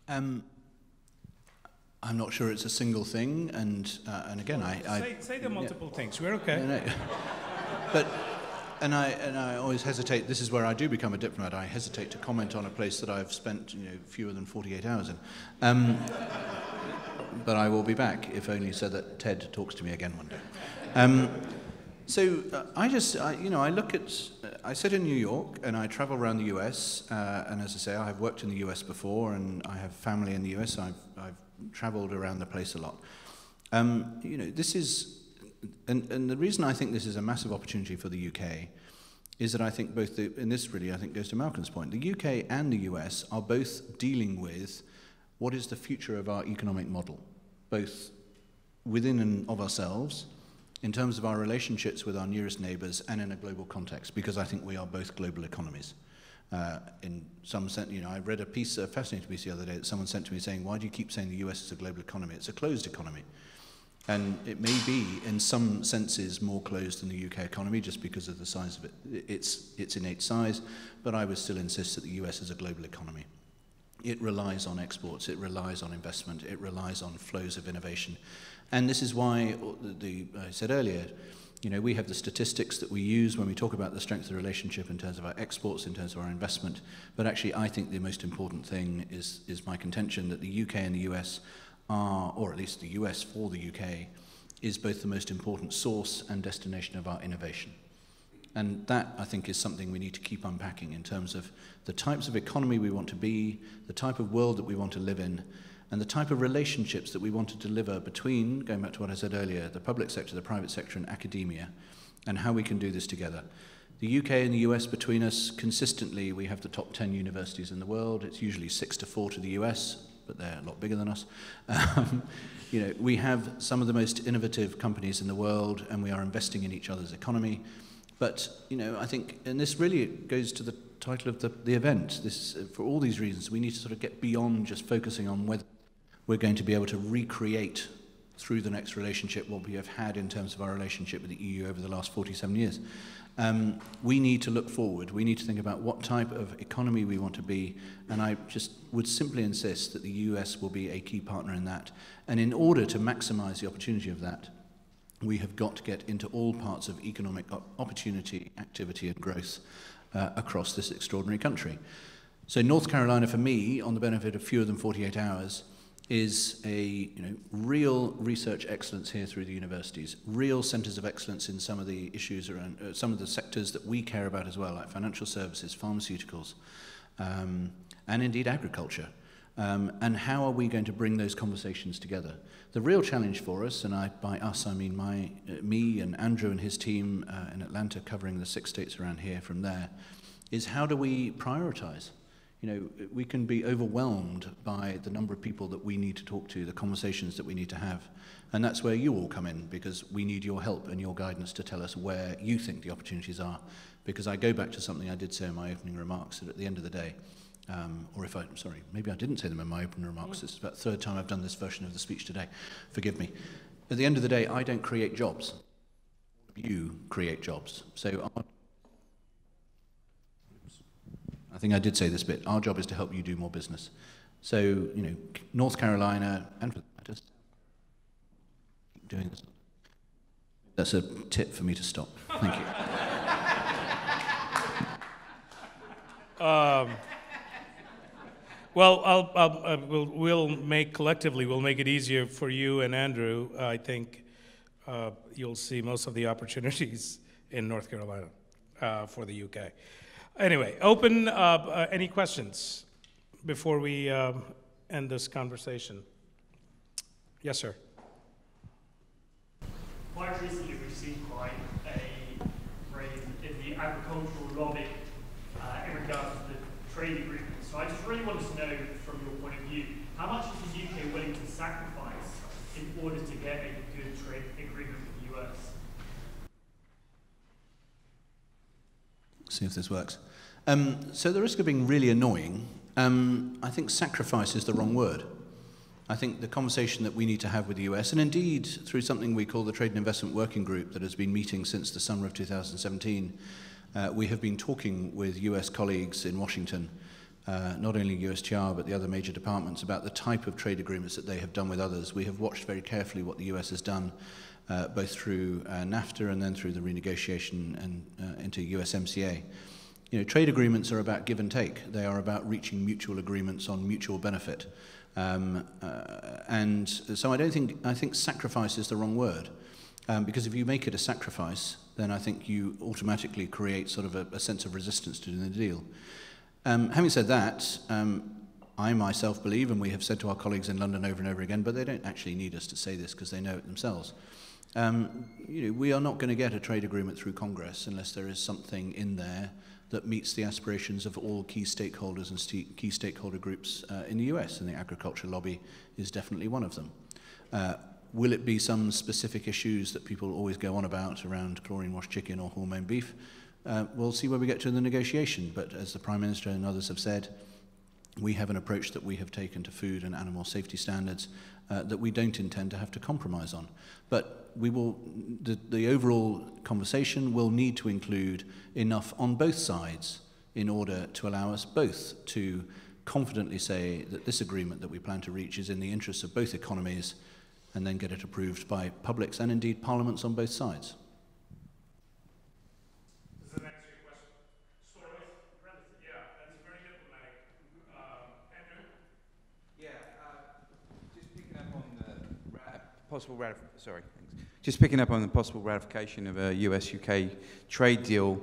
Um, I'm not sure it's a single thing, and uh, and again, I, I say, say the multiple yeah. things. We're okay. No, no. but and I, and I always hesitate, this is where I do become a diplomat, I hesitate to comment on a place that I've spent you know, fewer than 48 hours in. Um, but I will be back, if only so that Ted talks to me again one day. Um, so uh, I just, I, you know, I look at, I sit in New York and I travel around the US, uh, and as I say, I have worked in the US before and I have family in the US, I've, I've traveled around the place a lot. Um, you know, this is and, and the reason I think this is a massive opportunity for the UK is that I think both, the, and this really I think goes to Malcolm's point, the UK and the US are both dealing with what is the future of our economic model, both within and of ourselves, in terms of our relationships with our nearest neighbors, and in a global context, because I think we are both global economies. Uh, in some sense, you know, I read a piece, a fascinating piece the other day that someone sent to me saying, why do you keep saying the US is a global economy? It's a closed economy. And it may be, in some senses, more closed than the UK economy just because of the size of it, its, its innate size, but I would still insist that the US is a global economy. It relies on exports, it relies on investment, it relies on flows of innovation. And this is why, the, the, I said earlier, you know, we have the statistics that we use when we talk about the strength of the relationship in terms of our exports, in terms of our investment. But actually, I think the most important thing is, is my contention that the UK and the US are, or at least the US for the UK, is both the most important source and destination of our innovation. And that, I think, is something we need to keep unpacking in terms of the types of economy we want to be, the type of world that we want to live in, and the type of relationships that we want to deliver between, going back to what I said earlier, the public sector, the private sector, and academia, and how we can do this together. The UK and the US between us, consistently, we have the top 10 universities in the world. It's usually six to four to the US, but they're a lot bigger than us. Um, you know, we have some of the most innovative companies in the world, and we are investing in each other's economy. But, you know, I think, and this really goes to the title of the, the event, this, for all these reasons, we need to sort of get beyond just focusing on whether we're going to be able to recreate through the next relationship what we have had in terms of our relationship with the EU over the last 47 years. Um, we need to look forward. We need to think about what type of economy we want to be. And I just would simply insist that the US will be a key partner in that. And in order to maximize the opportunity of that, we have got to get into all parts of economic opportunity, activity, and growth uh, across this extraordinary country. So, North Carolina, for me, on the benefit of fewer than 48 hours, is a you know, real research excellence here through the universities, real centres of excellence in some of the issues around uh, some of the sectors that we care about as well, like financial services, pharmaceuticals, um, and indeed agriculture. Um, and how are we going to bring those conversations together? The real challenge for us, and I, by us I mean my, uh, me and Andrew and his team uh, in Atlanta covering the six states around here from there, is how do we prioritize? You know, we can be overwhelmed by the number of people that we need to talk to, the conversations that we need to have. And that's where you all come in, because we need your help and your guidance to tell us where you think the opportunities are. Because I go back to something I did say in my opening remarks, that at the end of the day, um, or if I, I'm sorry, maybe I didn't say them in my opening remarks, this is about the third time I've done this version of the speech today, forgive me. At the end of the day, I don't create jobs. You create jobs. So our I think I did say this bit. Our job is to help you do more business. So, you know, North Carolina and for just doing this. That's a tip for me to stop. Thank you. [LAUGHS] Um, well, I'll, I'll, uh, we'll, we'll make collectively, we'll make it easier for you and Andrew. I think uh, you'll see most of the opportunities in North Carolina uh, for the UK. Anyway, open uh, uh, any questions before we uh, end this conversation. Yes, sir. Quite recently, we've seen quite a raise in the agricultural lobby uh, in regards to the trade agreement. So I just really wanted to know, from your point of view, how much is the UK willing to sacrifice in order to get a good trade agreement with the US? See if this works. Um, so the risk of being really annoying, um, I think sacrifice is the wrong word. I think the conversation that we need to have with the US, and indeed through something we call the Trade and Investment Working Group that has been meeting since the summer of 2017, uh, we have been talking with US colleagues in Washington, uh, not only USTR but the other major departments, about the type of trade agreements that they have done with others. We have watched very carefully what the US has done uh, both through uh, NAFTA and then through the renegotiation and, uh, into USMCA. You know, trade agreements are about give and take. They are about reaching mutual agreements on mutual benefit. Um, uh, and so I don't think, I think sacrifice is the wrong word. Um, because if you make it a sacrifice, then I think you automatically create sort of a, a sense of resistance to the deal. Um, having said that, um, I myself believe, and we have said to our colleagues in London over and over again, but they don't actually need us to say this because they know it themselves. Um, you know, we are not going to get a trade agreement through Congress unless there is something in there that meets the aspirations of all key stakeholders and st key stakeholder groups uh, in the US, and the agriculture lobby is definitely one of them. Uh, will it be some specific issues that people always go on about around chlorine washed chicken or hormone beef? Uh, we'll see where we get to in the negotiation, but as the Prime Minister and others have said, we have an approach that we have taken to food and animal safety standards uh, that we don't intend to have to compromise on. But we will, the, the overall conversation will need to include enough on both sides in order to allow us both to confidently say that this agreement that we plan to reach is in the interests of both economies and then get it approved by publics and indeed parliaments on both sides. Uh, possible ratif- sorry, thanks. Just picking up on the possible ratification of a US-UK trade deal.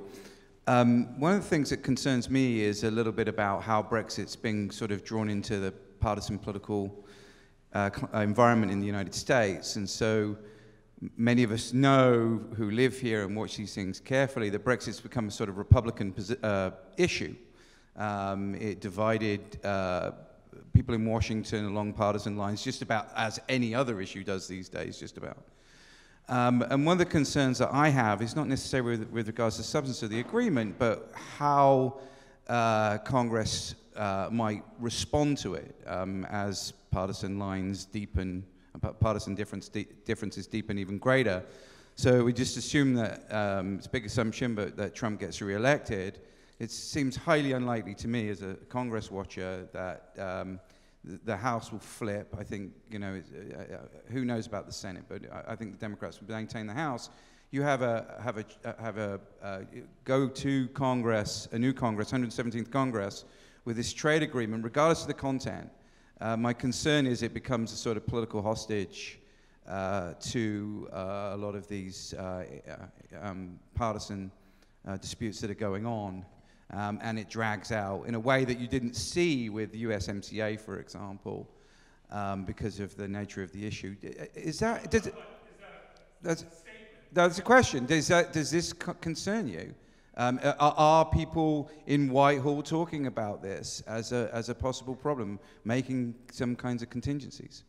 Um, one of the things that concerns me is a little bit about how Brexit's being sort of drawn into the partisan political uh, uh, environment in the United States, and so many of us know who live here and watch these things carefully that Brexit's become a sort of Republican uh, issue. Um, it divided uh, people in Washington along partisan lines, just about as any other issue does these days, just about. Um, and one of the concerns that I have is not necessarily with, with regards to the substance of the agreement, but how uh, Congress uh, might respond to it um, as partisan lines deepen, partisan difference, differences deepen even greater. So we just assume that um, it's a big assumption, but that Trump gets reelected. It seems highly unlikely to me, as a Congress watcher, that um, the, House will flip. I think, you know, it's, uh, uh, who knows about the Senate, but I, think the Democrats will maintain the House. You have a have a uh, have a uh, go to Congress, a new Congress, 117th Congress, with this trade agreement, regardless of the content. Uh, my concern is it becomes a sort of political hostage uh, to uh, a lot of these uh, uh, um, partisan uh, disputes that are going on. Um, and it drags out in a way that you didn't see with USMCA, for example, um, because of the nature of the issue. Is that, does that's, that's a question. Does, that, does this concern you? Um, are, are people in Whitehall talking about this as a, as a possible problem, making some kinds of contingencies?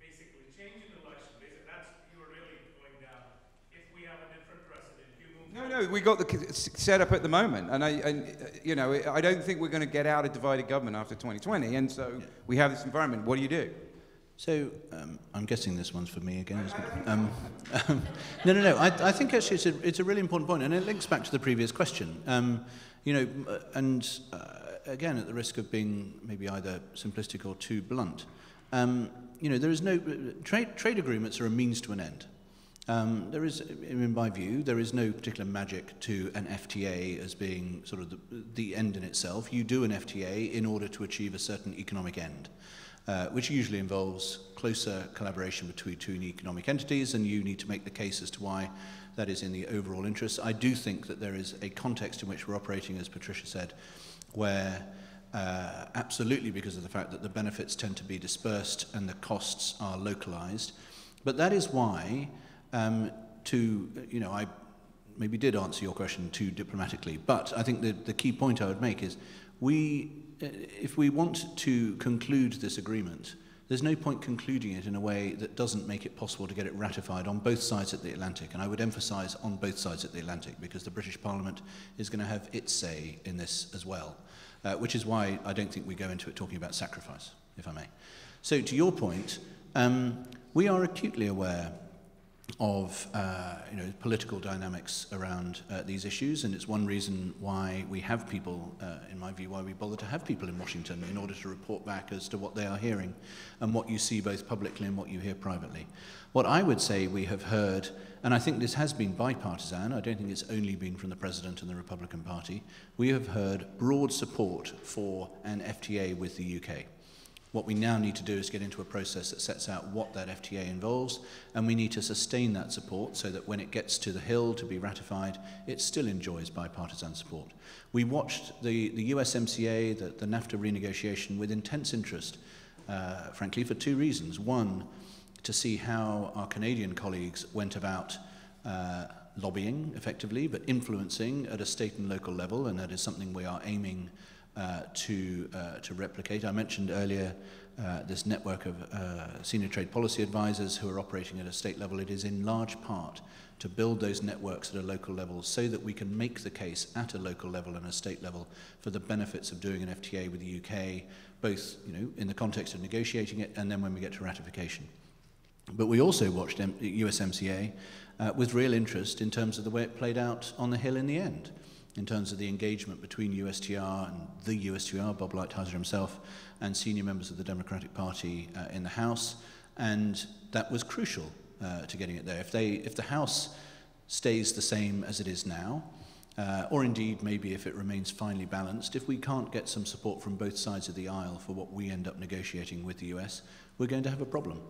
Basically, changing the election, basically, that's, you were really going down, if we have a different precedent, you move. No, we got the set up at the moment, and I, and uh, you know, I don't think we're going to get out of divided government after 2020, and so we have this environment. What do you do? So um, I'm guessing this one's for me again, isn't it? Um, um, no, no, no. I, I think actually it's a, it's a really important point, and it links back to the previous question. Um, you know, uh, and uh, again, at the risk of being maybe either simplistic or too blunt, um, you know, there is no trade trade agreements are a means to an end. Um, there is, in my view, there is no particular magic to an FTA as being sort of the, the end in itself. You do an FTA in order to achieve a certain economic end, uh, which usually involves closer collaboration between two economic entities, and you need to make the case as to why that is in the overall interest. I do think that there is a context in which we're operating, as Patricia said, where uh, absolutely because of the fact that the benefits tend to be dispersed and the costs are localized. But that is why, um, to, you know, I maybe did answer your question too diplomatically, but I think the, the key point I would make is we, uh, if we want to conclude this agreement, there's no point concluding it in a way that doesn't make it possible to get it ratified on both sides of the Atlantic. And I would emphasize on both sides of the Atlantic because the British Parliament is going to have its say in this as well, uh, which is why I don't think we go into it talking about sacrifice, if I may. So, to your point, um, we are acutely aware of uh, you know, political dynamics around uh, these issues, and it's one reason why we have people, uh, in my view, why we bother to have people in Washington in order to report back as to what they are hearing and what you see both publicly and what you hear privately. What I would say we have heard, and I think this has been bipartisan, I don't think it's only been from the President and the Republican Party, we have heard broad support for an FTA with the UK. What we now need to do is get into a process that sets out what that FTA involves, and we need to sustain that support so that when it gets to the Hill to be ratified, it still enjoys bipartisan support. We watched the, the USMCA, the, the NAFTA renegotiation, with intense interest, uh, frankly, for two reasons. One, to see how our Canadian colleagues went about uh, lobbying effectively, but influencing at a state and local level, and that is something we are aiming uh, to, uh, to replicate. I mentioned earlier uh, this network of uh, senior trade policy advisors who are operating at a state level. It is in large part to build those networks at a local level so that we can make the case at a local level and a state level for the benefits of doing an FTA with the UK, both you know, in the context of negotiating it and then when we get to ratification. But we also watched USMCA uh, with real interest in terms of the way it played out on the Hill in the end in terms of the engagement between USTR and the USTR, Bob Lighthizer himself, and senior members of the Democratic Party uh, in the House. And that was crucial uh, to getting it there. If, they, if the House stays the same as it is now, uh, or indeed maybe if it remains finely balanced, if we can't get some support from both sides of the aisle for what we end up negotiating with the US, we're going to have a problem.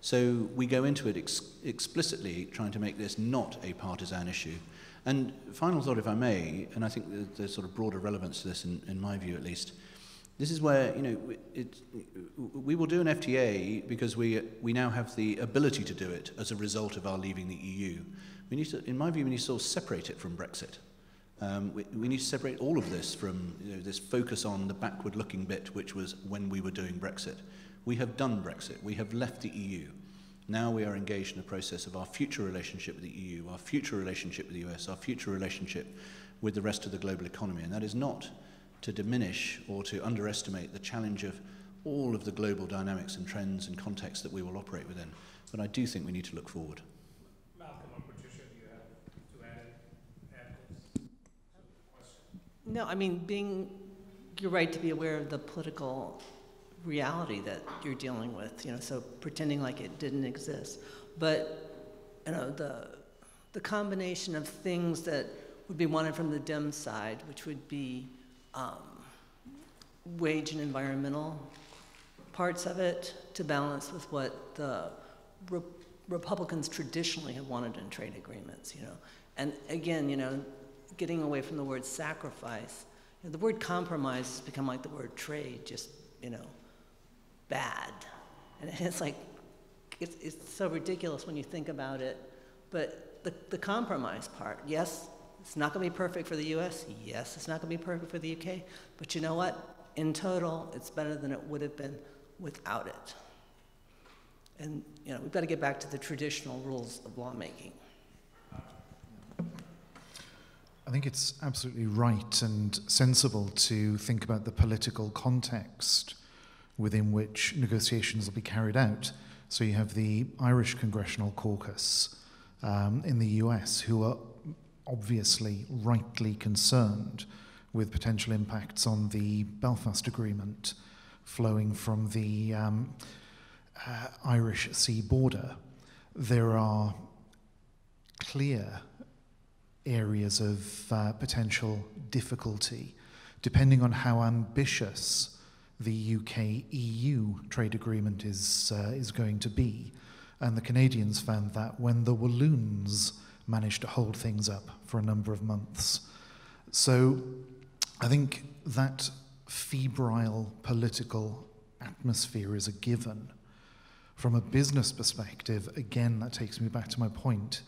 So we go into it ex explicitly trying to make this not a partisan issue. And final thought, if I may, and I think there's sort of broader relevance to this in, in my view at least, this is where, you know, it, we will do an FTA because we, we now have the ability to do it as a result of our leaving the EU. We need to, in my view, we need to sort of separate it from Brexit. Um, we, we need to separate all of this from you know, this focus on the backward-looking bit, which was when we were doing Brexit. We have done Brexit. We have left the EU. Now we are engaged in a process of our future relationship with the EU, our future relationship with the US, our future relationship with the rest of the global economy. And that is not to diminish or to underestimate the challenge of all of the global dynamics and trends and contexts that we will operate within. But I do think we need to look forward. Malcolm or Patricia, do you have to add, add No, I mean, being, you're right to be aware of the political reality that you're dealing with, you know, so pretending like it didn't exist. But, you know, the, the combination of things that would be wanted from the Dem side, which would be um, wage and environmental parts of it to balance with what the Re Republicans traditionally have wanted in trade agreements, you know. And again, you know, getting away from the word sacrifice, you know, the word compromise has become like the word trade, just, you know, bad. And [LAUGHS] it's like, it's, it's so ridiculous when you think about it. But the, the compromise part, yes, it's not going to be perfect for the US. Yes, it's not going to be perfect for the UK. But you know what? In total, it's better than it would have been without it. And you know, we've got to get back to the traditional rules of lawmaking. I think it's absolutely right and sensible to think about the political context within which negotiations will be carried out. So you have the Irish Congressional Caucus um, in the US who are obviously rightly concerned with potential impacts on the Belfast Agreement flowing from the um, uh, Irish Sea border. There are clear areas of uh, potential difficulty depending on how ambitious the UK EU trade agreement is, uh, is going to be. And the Canadians found that when the Walloons managed to hold things up for a number of months. So I think that febrile political atmosphere is a given. From a business perspective, again, that takes me back to my point.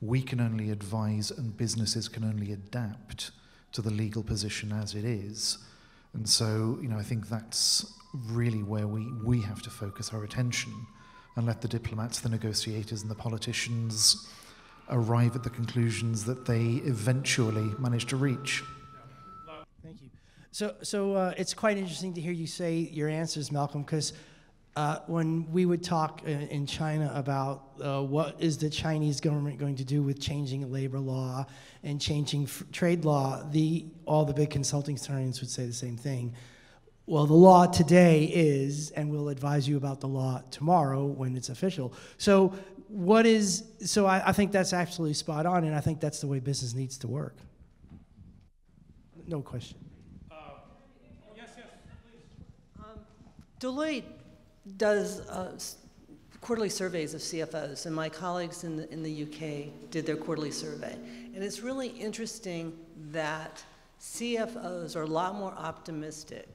We can only advise and businesses can only adapt to the legal position as it is. And so, you know, I think that's really where we, we have to focus our attention and let the diplomats, the negotiators, and the politicians arrive at the conclusions that they eventually manage to reach. Thank you. So, so uh, it's quite interesting to hear you say your answers, Malcolm, because uh, when we would talk in, in China about uh, what is the Chinese government going to do with changing labor law and changing trade law, the, all the big consulting firms would say the same thing. Well, the law today is, and we'll advise you about the law tomorrow when it's official. So, what is, so I, I think that's absolutely spot on, and I think that's the way business needs to work. No question. Uh, yes, yes, please. Um, Deloitte does uh, quarterly surveys of CFOs, and my colleagues in the, in the UK did their quarterly survey. And it's really interesting that CFOs are a lot more optimistic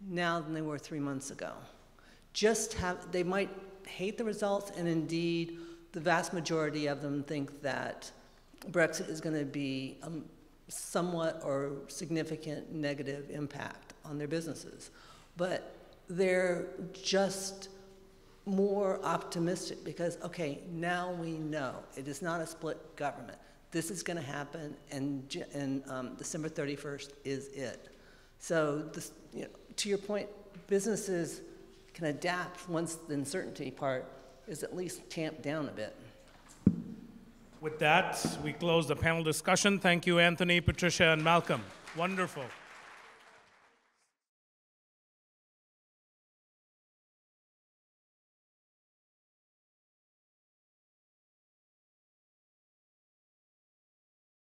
now than they were three months ago. Just have, they might hate the results, and indeed, the vast majority of them think that Brexit is going to be a somewhat or significant negative impact on their businesses. But they're just more optimistic because, okay, now we know it is not a split government. This is going to happen, and, and um, December 31st is it. So, this, you know, to your point, businesses can adapt once the uncertainty part is at least tamped down a bit. With that, we close the panel discussion. Thank you, Antony, Patricia, and Malcolm. Wonderful.